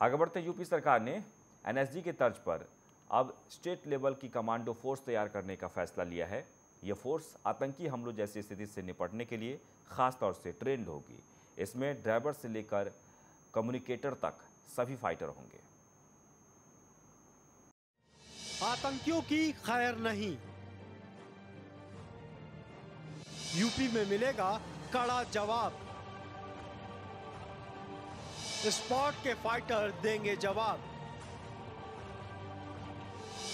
आगे बढ़ते यूपी सरकार ने एनएसजी के तर्ज पर अब स्टेट लेवल की कमांडो फोर्स तैयार करने का फैसला लिया है। यह फोर्स आतंकी हमलों जैसी स्थिति से निपटने के लिए खास तौर से ट्रेंड होगी। इसमें ड्राइवर से लेकर कम्युनिकेटर तक सभी फाइटर होंगे। आतंकियों की खैर नहीं। यूपी में मिलेगा कड़ा जवाब। स्पॉट के फाइटर देंगे जवाब।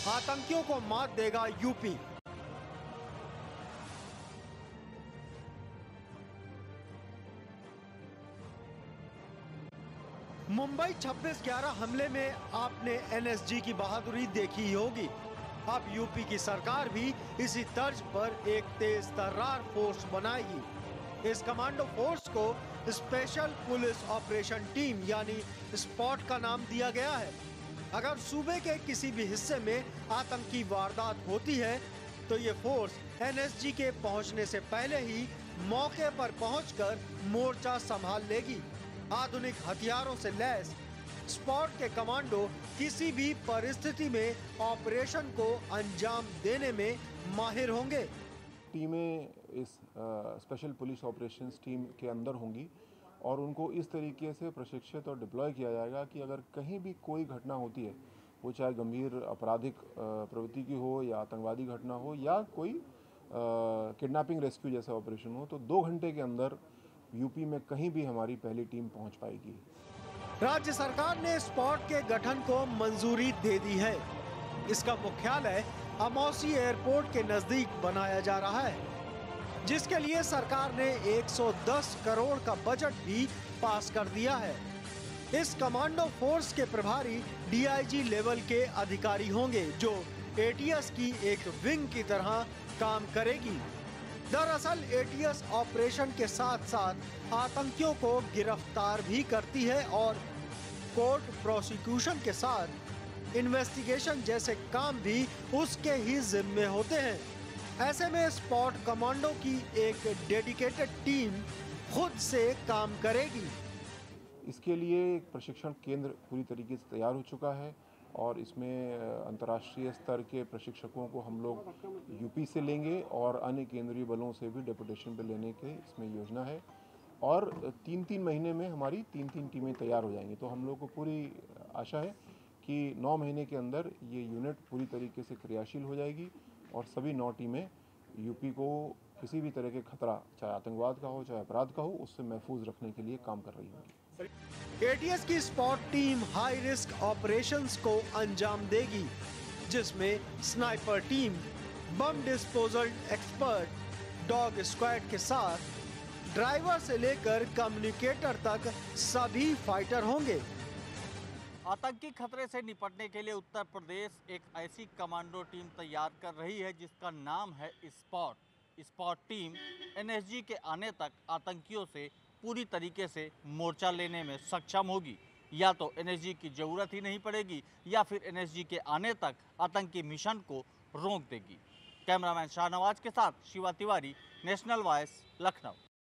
आतंकियों को मात देगा यूपी। मुंबई 26-11 हमले में आपने एनएसजी की बहादुरी देखी होगी। अब यूपी की सरकार भी इसी तर्ज पर एक तेज तर्रार फोर्स बनाएगी। इस कमांडो फोर्स को स्पेशल पुलिस ऑपरेशन टीम, यानी स्पॉट का नाम दिया गया है। अगर सूबे के किसी भी हिस्से में आतंकी वारदात होती है तो ये फोर्स एनएसजी के पहुँचने से पहले ही मौके पर पहुंचकर मोर्चा संभाल लेगी। आधुनिक हथियारों से लैस स्पॉट के कमांडो किसी भी परिस्थिति में ऑपरेशन को अंजाम देने में माहिर होंगे। टीमें इस स्पेशल पुलिस ऑपरेशंस टीम के अंदर होंगी और उनको इस तरीके से प्रशिक्षित और डिप्लॉय किया जाएगा कि अगर कहीं भी कोई घटना होती है, वो चाहे गंभीर आपराधिक प्रवृत्ति की हो या आतंकवादी घटना हो या कोई किडनैपिंग रेस्क्यू जैसा ऑपरेशन हो तो दो घंटे के अंदर यूपी में कहीं भी हमारी पहली टीम पहुँच पाएगी। राज्य सरकार ने स्पॉट के गठन को मंजूरी दे दी है। इसका मुख्यालय अमौसी एयरपोर्ट के नज़दीक बनाया जा रहा है, जिसके लिए सरकार ने 110 करोड़ का बजट भी पास कर दिया है। इस कमांडो फोर्स के प्रभारी डीआईजी लेवल के अधिकारी होंगे, जो एटीएस की एक विंग की तरह काम करेगी। दरअसल, एटीएस ऑपरेशन के साथ साथ आतंकियों को गिरफ़्तार भी करती है और कोर्ट प्रोसिक्यूशन के साथ इन्वेस्टिगेशन जैसे काम भी उसके ही जिम्मे होते हैं। ऐसे में स्पॉट कमांडो की एक डेडिकेटेड टीम खुद से काम करेगी। इसके लिए एक प्रशिक्षण केंद्र पूरी तरीके से तैयार हो चुका है और इसमें अंतर्राष्ट्रीय स्तर के प्रशिक्षकों को हम लोग यूपी से लेंगे और अन्य केंद्रीय बलों से भी डेपुटेशन पे लेने के इसमें योजना है। और तीन तीन महीने में हमारी तीन तीन टीमें तैयार हो जाएँगी। तो हम लोग को पूरी आशा है कि नौ महीने के अंदर ये यूनिट पूरी तरीके से क्रियाशील हो जाएगी और सभी नौ टीमें यूपी को किसी भी तरह के खतरा, चाहे आतंकवाद का हो, चाहे अपराध का हो, उससे महफूज रखने के लिए काम कर रही होंगी। एटीएस की SPOT team high risk operations को अंजाम देगी, जिसमें sniper team bomb disposal expert dog squad के साथ ड्राइवर से लेकर कम्युनिकेटर तक सभी फाइटर होंगे। आतंकी खतरे से निपटने के लिए उत्तर प्रदेश एक ऐसी कमांडो टीम तैयार कर रही है, जिसका नाम है स्पॉट। स्पॉट टीम एनएसजी के आने तक आतंकियों से पूरी तरीके से मोर्चा लेने में सक्षम होगी। या तो एनएसजी की ज़रूरत ही नहीं पड़ेगी, या फिर एनएसजी के आने तक आतंकी मिशन को रोक देगी। कैमरामैन शाहनवाज के साथ शिवा तिवारी, नेशनल वॉइस लखनऊ।